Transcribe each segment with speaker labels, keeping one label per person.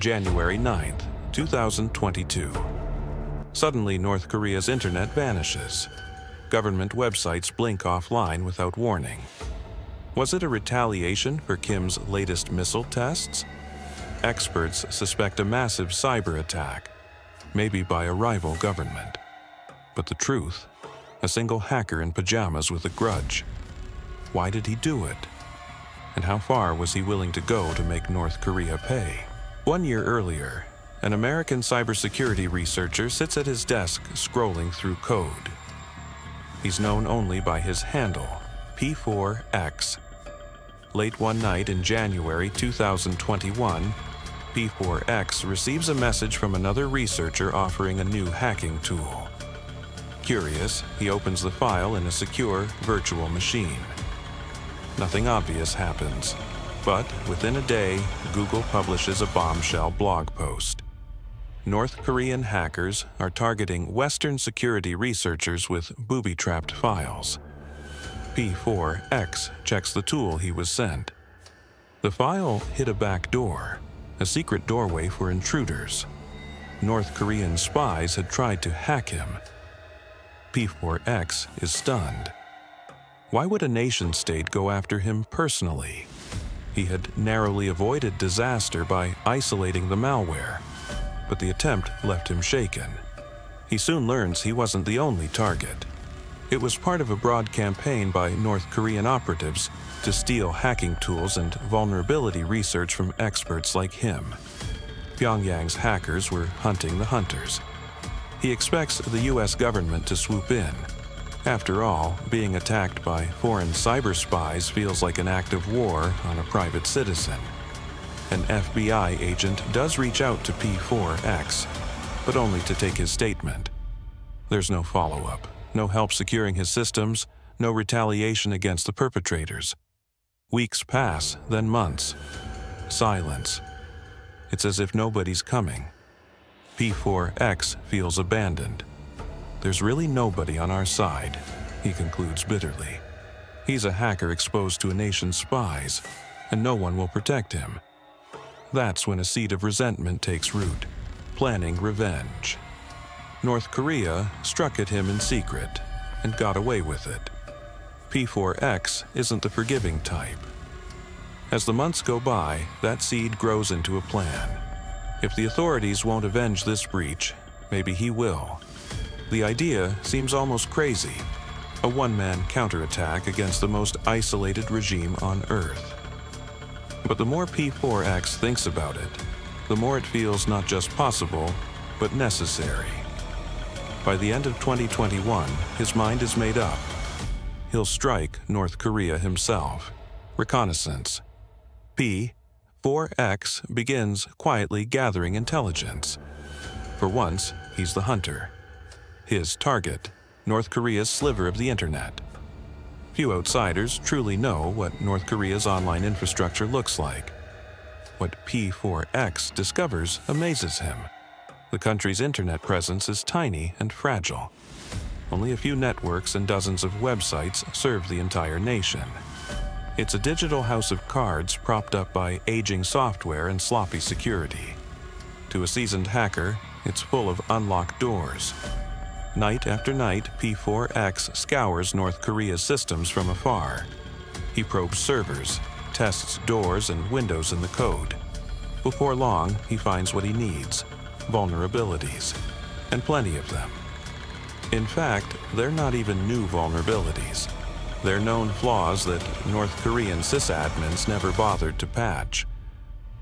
Speaker 1: January 9th, 2022. Suddenly, North Korea's internet vanishes. Government websites blink offline without warning. Was it a retaliation for Kim's latest missile tests? Experts suspect a massive cyber attack, maybe by a rival government. But the truth? A single hacker in pajamas with a grudge. Why did he do it? And how far was he willing to go to make North Korea pay? One year earlier, an American cybersecurity researcher sits at his desk scrolling through code. He's known only by his handle, P4X. Late one night in January 2021, P4X receives a message from another researcher offering a new hacking tool. Curious, he opens the file in a secure virtual machine. Nothing obvious happens, but within a day, Google publishes a bombshell blog post. North Korean hackers are targeting Western security researchers with booby-trapped files. P4X checks the tool he was sent. The file hit a back door, a secret doorway for intruders. North Korean spies had tried to hack him. P4X is stunned. Why would a nation-state go after him personally? He had narrowly avoided disaster by isolating the malware, but the attempt left him shaken. He soon learns he wasn't the only target. It was part of a broad campaign by North Korean operatives to steal hacking tools and vulnerability research from experts like him. Pyongyang's hackers were hunting the hunters. He expects the US government to swoop in. After all, being attacked by foreign cyber spies feels like an act of war on a private citizen. An FBI agent does reach out to P4X, but only to take his statement. There's no follow-up, no help securing his systems, no retaliation against the perpetrators. Weeks pass, then months. Silence. It's as if nobody's coming. P4X feels abandoned. There's really nobody on our side, he concludes bitterly. He's a hacker exposed to a nation's spies, and no one will protect him. That's when a seed of resentment takes root, planning revenge. North Korea struck at him in secret and got away with it. P4X isn't the forgiving type. As the months go by, that seed grows into a plan. If the authorities won't avenge this breach, maybe he will. The idea seems almost crazy. A one-man counterattack against the most isolated regime on Earth. But the more P4X thinks about it, the more it feels not just possible, but necessary. By the end of 2021, his mind is made up. He'll strike North Korea himself. Reconnaissance. P. 4X begins quietly gathering intelligence. For once, he's the hunter. His target, North Korea's sliver of the internet. Few outsiders truly know what North Korea's online infrastructure looks like. What P4X discovers amazes him. The country's internet presence is tiny and fragile. Only a few networks and dozens of websites serve the entire nation. It's a digital house of cards propped up by aging software and sloppy security. To a seasoned hacker, it's full of unlocked doors. Night after night, P4X scours North Korea's systems from afar. He probes servers, tests doors and windows in the code. Before long, he finds what he needs vulnerabilities, and plenty of them. In fact, they're not even new vulnerabilities. They're known flaws that North Korean sysadmins never bothered to patch.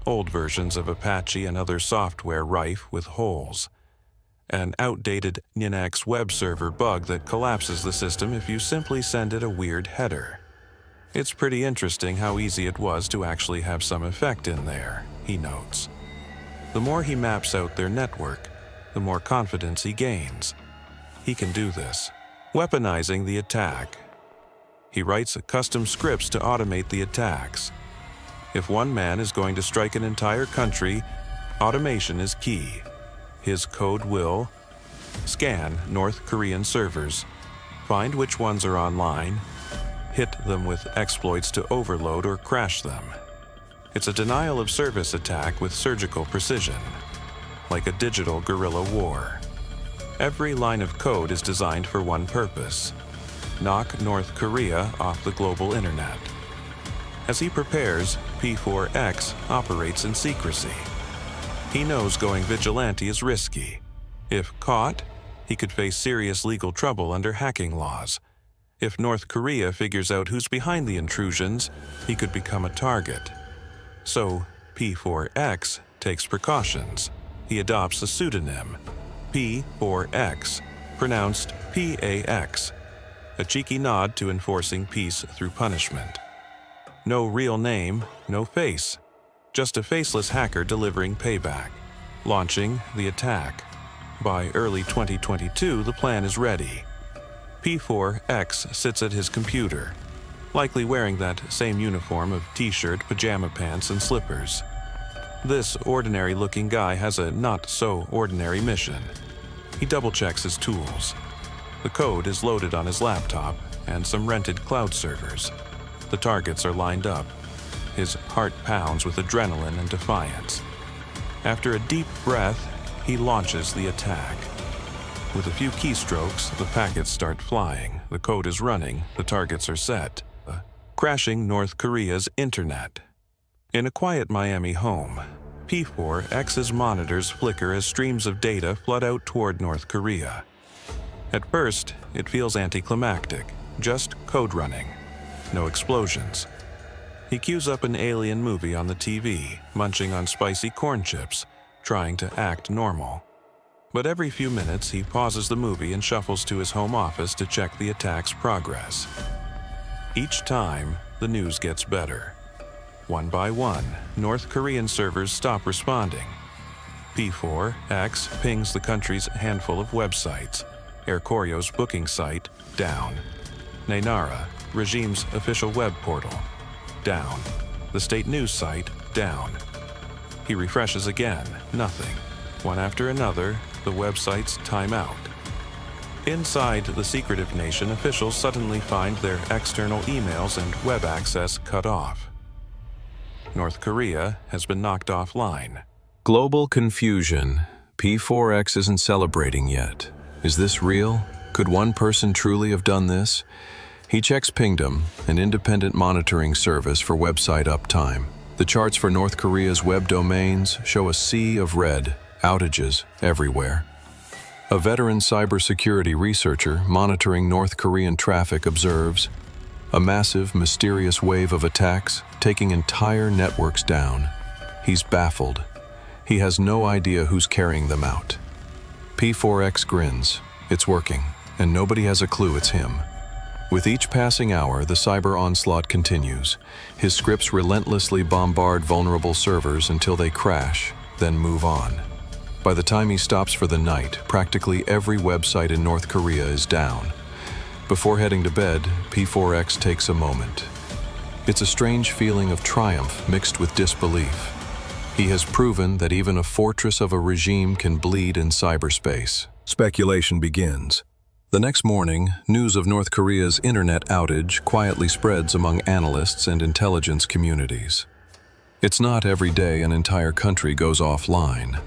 Speaker 1: Old versions of Apache and other software rife with holes. An outdated Nginx web server bug that collapses the system if you simply send it a weird header. It's pretty interesting how easy it was to actually have some effect in there, he notes. The more he maps out their network, the more confidence he gains. He can do this, weaponizing the attack. He writes custom scripts to automate the attacks. If one man is going to strike an entire country, automation is key. His code will scan North Korean servers, find which ones are online, hit them with exploits to overload or crash them. It's a denial of service attack with surgical precision, like a digital guerrilla war. Every line of code is designed for one purpose knock North Korea off the global internet. As he prepares, P4X operates in secrecy. He knows going vigilante is risky. If caught, he could face serious legal trouble under hacking laws. If North Korea figures out who's behind the intrusions, he could become a target. So, P4X takes precautions. He adopts a pseudonym, P4X, pronounced PAX, a cheeky nod to enforcing peace through punishment. No real name, no face, just a faceless hacker delivering payback, launching the attack. By early 2022, the plan is ready. P4X sits at his computer, likely wearing that same uniform of t shirt, pajama pants, and slippers. This ordinary looking guy has a not so ordinary mission. He double checks his tools. The code is loaded on his laptop and some rented cloud servers. The targets are lined up. His heart pounds with adrenaline and defiance. After a deep breath, he launches the attack. With a few keystrokes, the packets start flying, the code is running, the targets are set, uh, crashing North Korea's internet. In a quiet Miami home, P4X's monitors flicker as streams of data flood out toward North Korea. At first, it feels anticlimactic, just code running, no explosions. He cues up an alien movie on the TV, munching on spicy corn chips, trying to act normal. But every few minutes, he pauses the movie and shuffles to his home office to check the attack's progress. Each time, the news gets better. One by one, North Korean servers stop responding. P4X pings the country's handful of websites. Air Koryo's booking site, down. Naenara, regime's official web portal, down. The state news site, down. He refreshes again, nothing. One after another, the websites time out. Inside the secretive nation, officials suddenly find their external emails and web access cut off. North Korea has been knocked offline.
Speaker 2: Global confusion. P4X isn't celebrating yet. Is this real? Could one person truly have done this? He checks Pingdom, an independent monitoring service for website uptime. The charts for North Korea's web domains show a sea of red, outages everywhere. A veteran cybersecurity researcher monitoring North Korean traffic observes a massive, mysterious wave of attacks taking entire networks down. He's baffled. He has no idea who's carrying them out. P4X grins. It's working, and nobody has a clue it's him. With each passing hour, the cyber onslaught continues. His scripts relentlessly bombard vulnerable servers until they crash, then move on. By the time he stops for the night, practically every website in North Korea is down, before heading to bed, P4X takes a moment. It's a strange feeling of triumph mixed with disbelief. He has proven that even a fortress of a regime can bleed in cyberspace. Speculation begins. The next morning, news of North Korea's internet outage quietly spreads among analysts and intelligence communities. It's not every day an entire country goes offline.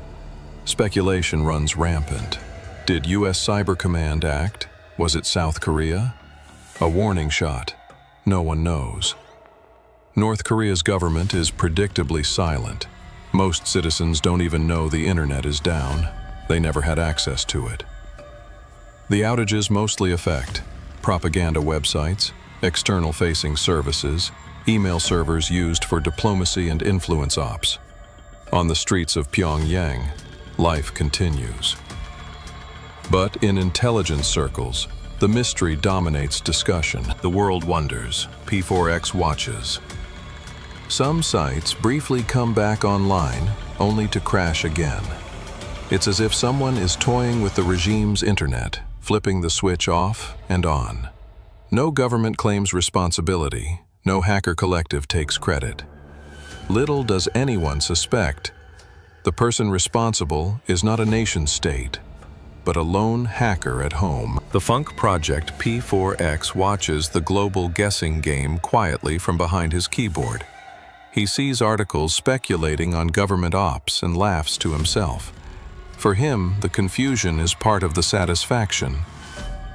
Speaker 2: Speculation runs rampant. Did U.S. Cyber Command act? Was it South Korea? A warning shot? No one knows. North Korea's government is predictably silent. Most citizens don't even know the internet is down. They never had access to it. The outages mostly affect propaganda websites, external-facing services, email servers used for diplomacy and influence ops. On the streets of Pyongyang, life continues. But in intelligence circles, the mystery dominates discussion. The world wonders. P4X watches. Some sites briefly come back online, only to crash again. It's as if someone is toying with the regime's internet, flipping the switch off and on. No government claims responsibility, no hacker collective takes credit. Little does anyone suspect the person responsible is not a nation state, but a lone hacker at home. The Funk Project P4X watches the global guessing game quietly from behind his keyboard. He sees articles speculating on government ops and laughs to himself. For him, the confusion is part of the satisfaction.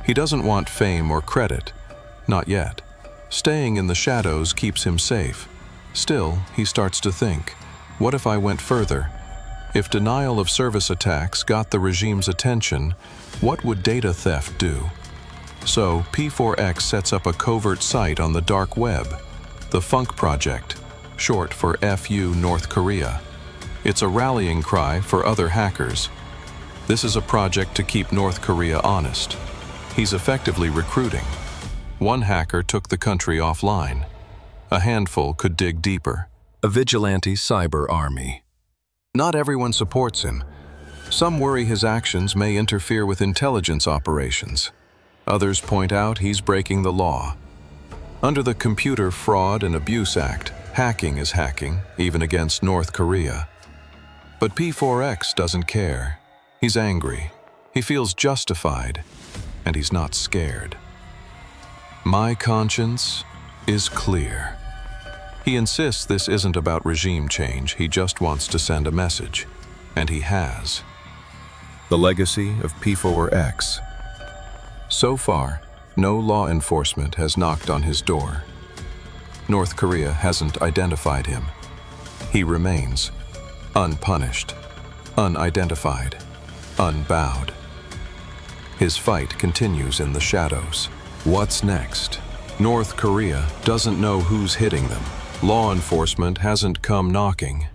Speaker 2: He doesn't want fame or credit. Not yet. Staying in the shadows keeps him safe. Still, he starts to think, what if I went further? If denial of service attacks got the regime's attention, what would data theft do? So, P4X sets up a covert site on the dark web, the Funk Project, short for FU North Korea. It's a rallying cry for other hackers. This is a project to keep North Korea honest. He's effectively recruiting. One hacker took the country offline. A handful could dig deeper. A vigilante cyber army. Not everyone supports him. Some worry his actions may interfere with intelligence operations. Others point out he's breaking the law. Under the Computer Fraud and Abuse Act, hacking is hacking, even against North Korea. But P4X doesn't care. He's angry. He feels justified. And he's not scared. My conscience is clear. He insists this isn't about regime change, he just wants to send a message. And he has. The legacy of P4X. So far, no law enforcement has knocked on his door. North Korea hasn't identified him. He remains unpunished, unidentified, unbowed. His fight continues in the shadows. What's next? North Korea doesn't know who's hitting them. Law enforcement hasn't come knocking.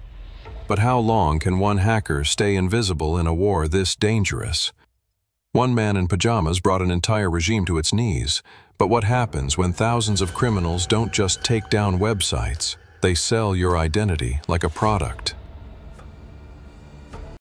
Speaker 2: But how long can one hacker stay invisible in a war this dangerous? One man in pajamas brought an entire regime to its knees. But what happens when thousands of criminals don't just take down websites? They sell your identity like a product.